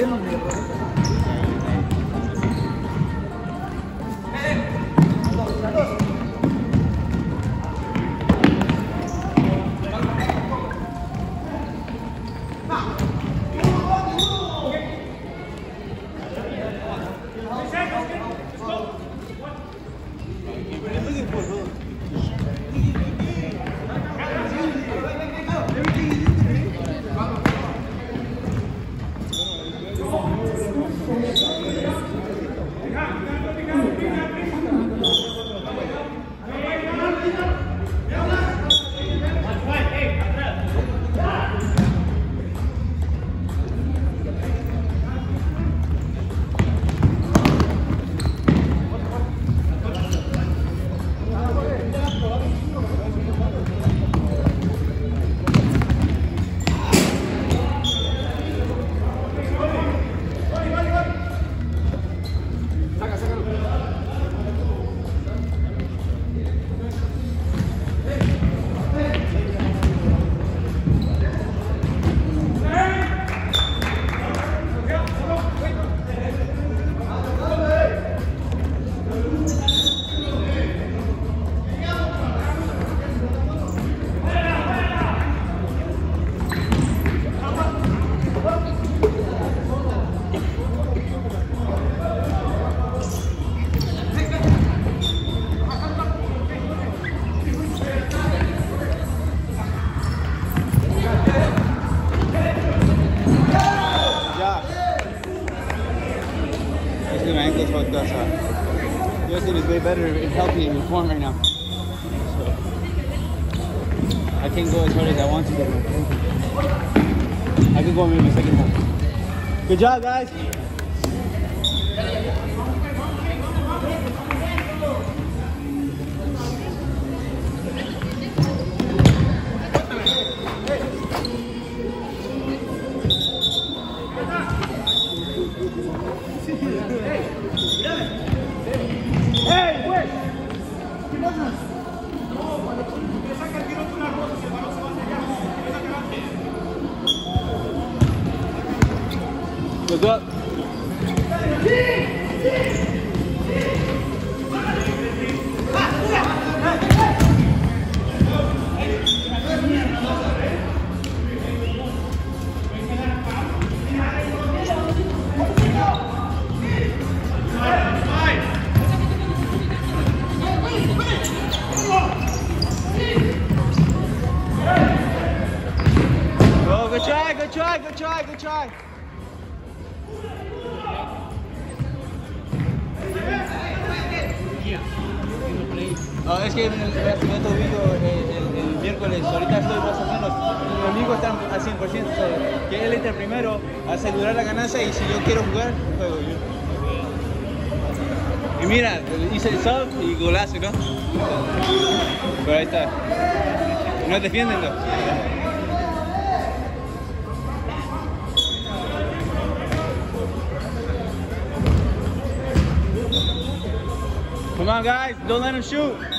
でもね form right now. So I can't go as hard as I want to. But I could go maybe second half. Good job, guys. Good Y mira, hice el sub y golazo, ¿no? Pero ahí está. No defienden, ¿no? Come on, guys, don't let him shoot.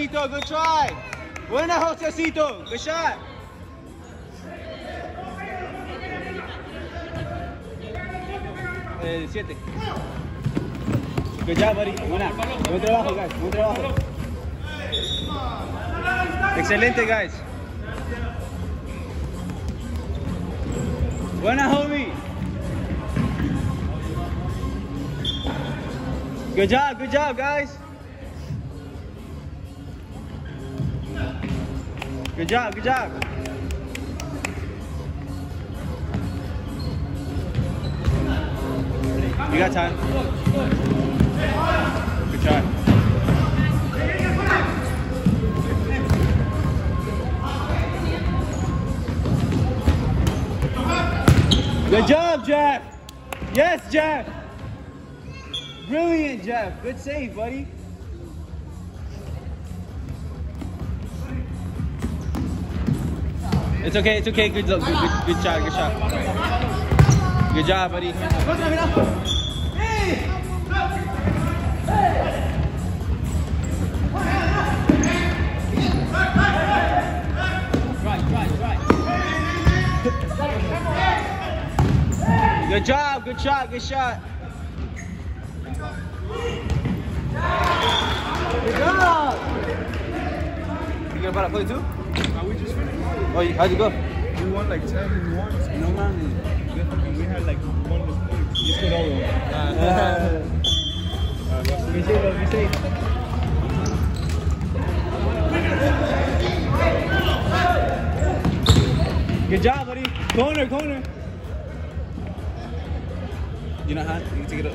Josecito, good try. Buena, Josecito, good shot. El 7. Good job, buddy. Buena. Buen trabajo, guys. Buen trabajo. Excelente, guys. Buena, homie. Good job, good job, guys. Good job, good job. You got time. Good try. Good job, Jeff. Yes, Jeff. Brilliant, Jeff. Good save, buddy. It's okay, it's okay. Good, good, good, good shot, good shot. Good job, buddy. Good job, good shot, good shot. Good job. You gonna play too? Uh, we just finished. Oh, you- how'd you go? We won like 10 and 1. No man. We had like one mistake. You scored all of them. Uh, that's be safe, bro, be safe. Good job, buddy. Corner, corner. You know how? You take it up.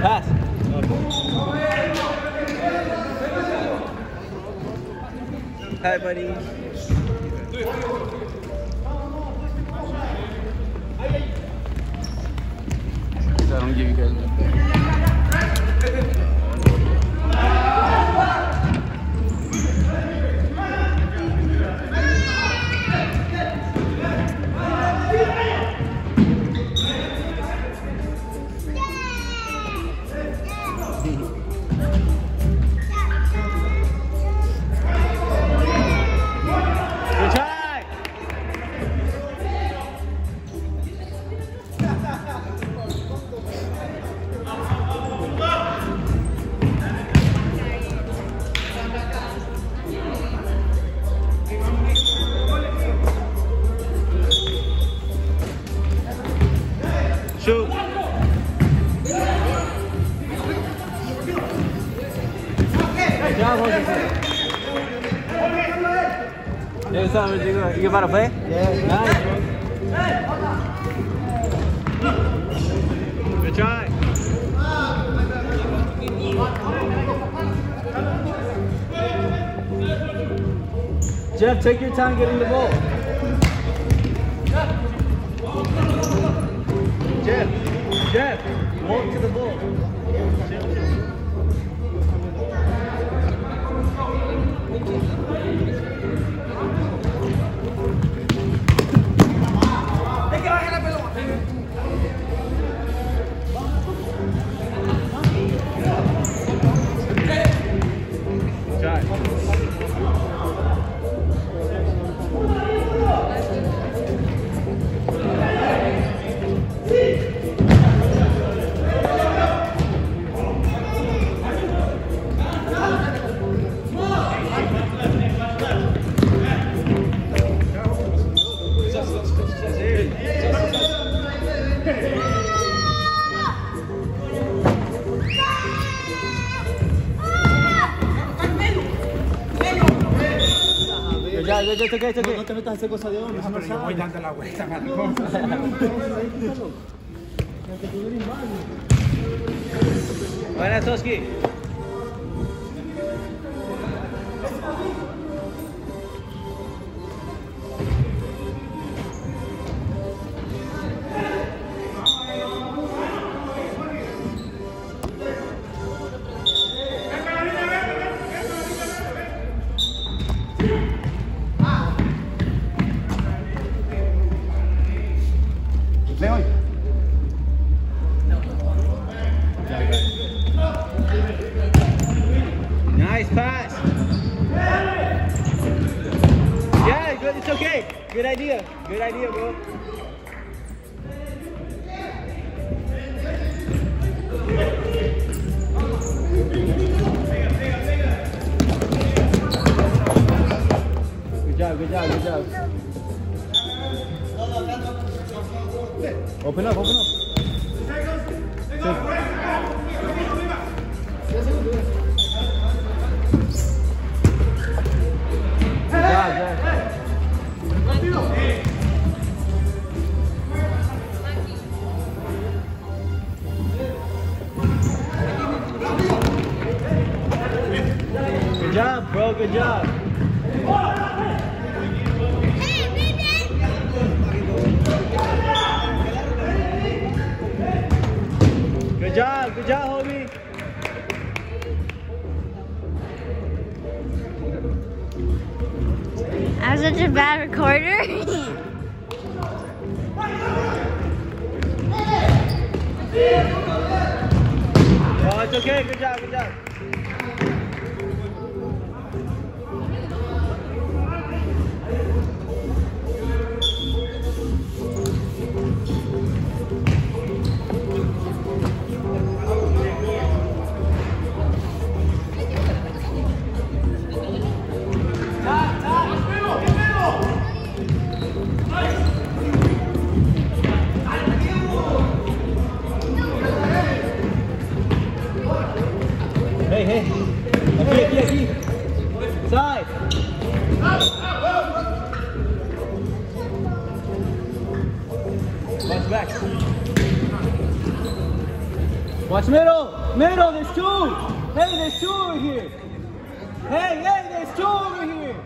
Pass. Hi, buddy. Jose. Hey, what's up? You about to play? Yeah. Nice. Good try. Jeff, take your time getting the ball. Jeff, walk to the ball. Okay, it's okay. No te metas a hacer cosas de hombre, no Pero yo voy dando la vuelta, maricón. Buenas, Toski. Good. It's okay. Good idea. Good idea, bro. Good job. Good job. Good job. Open up. Open up. Good job, Jack. Good job. Good job, good job, homie. I'm such a bad recorder. Oh, it's okay. Good job. Good job. Hey, hey. Aquí, aquí, aquí. Side. Watch back. Watch middle. Middle, there's two. Hey, there's two over here. Hey, hey, there's two over here.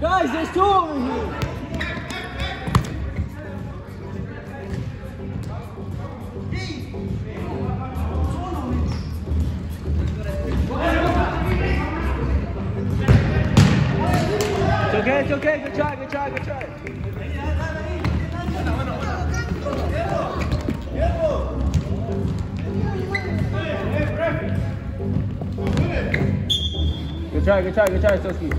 Guys, there's two over here. Okay, it's okay. Good try, good try, good try. Good try, good try, good try, Soski.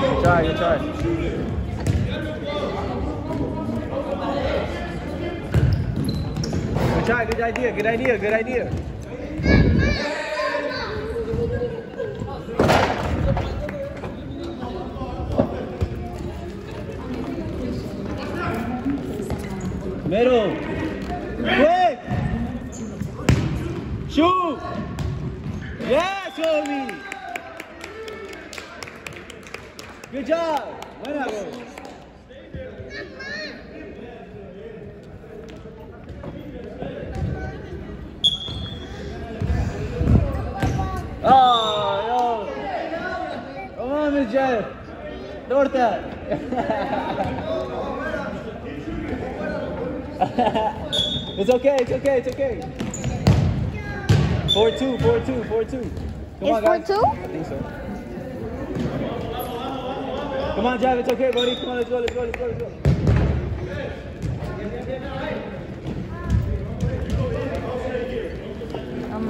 Good try, good try. Good try, good idea, good idea, good idea. Middle. Quick. Shoot. Yes, homie. Good job. Buena, bro. Oh, no. On, Miss it's okay, it's okay, it's okay. 4 2, 4 2, 4 2. Come It's on, guys. 4-2? I think so. Come on, Jeff, it's okay, buddy. Come on, let's go, let's go, let's go, let's go. I'm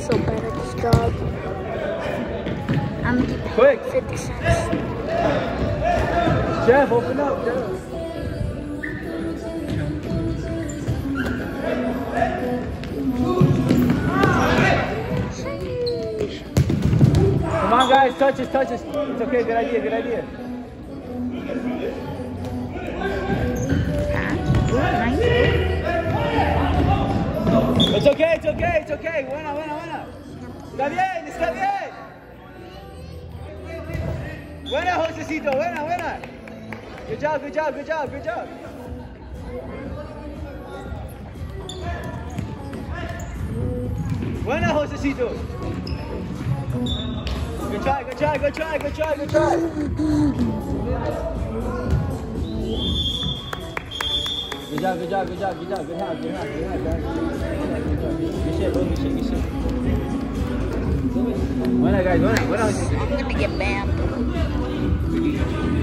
so bad at this job. Paid Quick. 50 cents. Jeff, open up. Come on, guys, touch us, touch us. It's okay, good idea, good idea. It's okay, it's okay, it's okay. Buena, buena, buena. Está bien, está bien. Buena, Josecito, buena, buena. Good job, good job, good job, good job. Buena, Josecito. Good try, good try, good try, good try, good try. Good job, good job, good job, good job, good hand, good hand, good guys. Good shit, bro, good shit, good shit. Buena, guys, buena, buena, Josecito. I'm gonna get banned. Thank you.